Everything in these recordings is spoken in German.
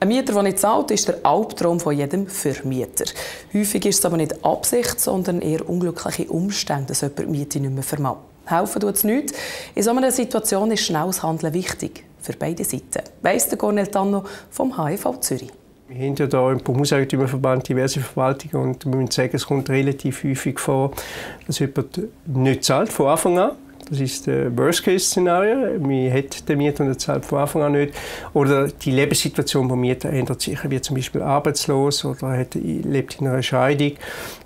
Ein Mieter, der nicht zahlt, ist der Albtraum von jedem Vermieter. Häufig ist es aber nicht Absicht, sondern eher unglückliche Umstände, dass jemand die Miete nicht mehr vermag. Helfen tut es nicht. In so einer Situation ist schnelles Handeln wichtig. Für beide Seiten. Weiss der Cornel Tanno vom HIV Zürich. Wir haben ja hier im Bauhauseigentümerverband diverse Verwaltungen und wir müssen sagen, es kommt relativ häufig vor, dass jemand nicht zahlt von Anfang an. Das ist das Worst-Case-Szenario. Man hat den Mieter und zahlt von Anfang an nicht. Oder die Lebenssituation des Mieter ändert sich. Er wird zum Beispiel arbeitslos oder er lebt in einer Scheidung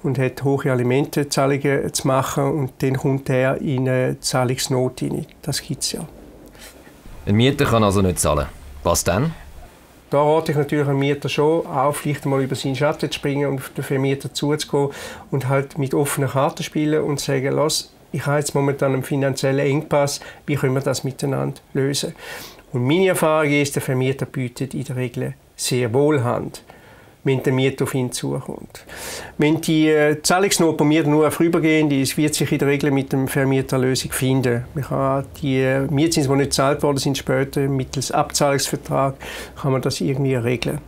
und hat hohe Alimentenzahlungen zu machen und dann kommt er in eine Zahlungsnot hinein. Das gibt es ja. Ein Mieter kann also nicht zahlen. Was dann? Da rate ich natürlich einem Mieter schon, auch vielleicht mal über seinen Schatten zu springen und auf den Vermieter zuzugehen und halt mit offenen Karten spielen und sagen, lass, ich habe jetzt momentan einen finanziellen Engpass, wie können wir das miteinander lösen? Und meine Erfahrung ist, der Vermieter bietet in der Regel sehr wohl Hand wenn der Mieter auf ihn zukommt. Wenn die äh, Zahlungsnot bei mir nur vorübergehend ist, wird sich in der Regel mit dem Vermieter eine Lösung finden. Man kann die äh, Mietzinsen, die nicht gezahlt worden sind, später mittels Abzahlungsvertrag kann man das irgendwie regeln.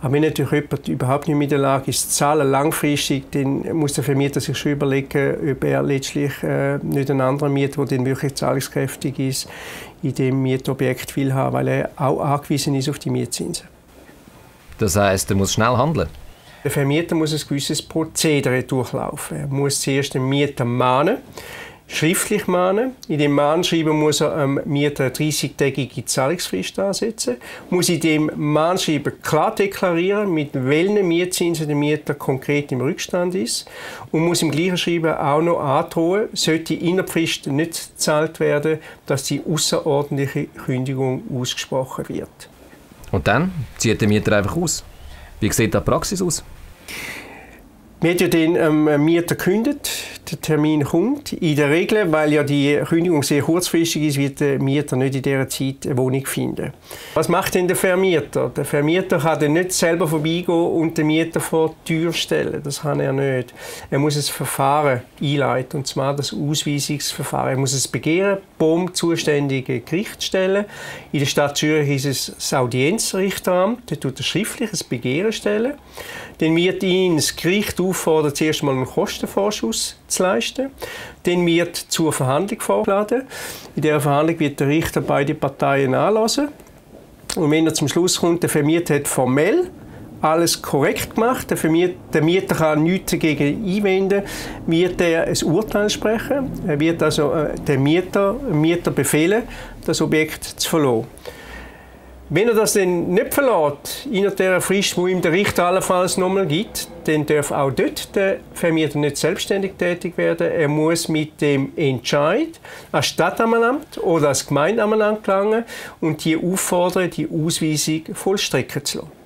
Aber wenn natürlich jemand überhaupt nicht in der Lage ist, zu zahlen langfristig, dann muss der Vermieter sich schon überlegen, ob er letztlich äh, nicht einen anderen Mieter, der dann wirklich zahlungskräftig ist, in dem Mietobjekt will haben, weil er auch angewiesen ist auf die Mietzinsen. Das heißt, er muss schnell handeln. Der Vermieter muss ein gewisses Prozedere durchlaufen. Er muss zuerst den Mieter mahnen, schriftlich mahnen. In dem Mahnschreiben muss er dem Mieter eine 30-tägige Zahlungsfrist ansetzen, muss in dem Mahnschreiben klar deklarieren, mit welchen Mietzinsen der Mieter konkret im Rückstand ist und muss im gleichen Schreiben auch noch androhen, sollte in der Frist nicht gezahlt werden, dass die außerordentliche Kündigung ausgesprochen wird. Und dann zieht der Mieter einfach aus. Wie sieht die Praxis aus? Wir haben ja den ähm, Mieter gekündigt, der Termin kommt. In der Regel, weil ja die Kündigung sehr kurzfristig ist, wird der Mieter nicht in dieser Zeit eine Wohnung finden. Was macht denn der Vermieter? Der Vermieter kann dann nicht selber vorbeigehen und den Mieter vor die Tür stellen. Das kann er nicht. Er muss ein Verfahren einleiten, und zwar das Ausweisungsverfahren. Er muss es begehren, beim zuständigen Gericht stellen. In der Stadt Zürich ist es das Audienzrichteramt. Dort tut ein Begehren stellen. Dann wird ihn das Gericht auffordern, zuerst mal einen Kostenvorschuss zu leisten. Dann wird zur Verhandlung vorgeladen. In dieser Verhandlung wird der Richter beide Parteien anlassen. Und wenn er zum Schluss kommt, der Vermieter hat formell alles korrekt gemacht, der, Vermieter, der Mieter kann nichts dagegen einwenden, wird er ein Urteil sprechen. Er wird also äh, den Mieter, Mieter befehlen, das Objekt zu verlassen. Wenn er das dann nicht verlässt, innerhalb der Frist, die ihm der Richter allenfalls nochmal gibt, dann darf auch dort der Vermieter nicht selbstständig tätig werden. Er muss mit dem Entscheid als Stadtamtsamt oder als Gemeindeamtsamt gelangen und die auffordern, die Ausweisung vollstrecken zu lassen.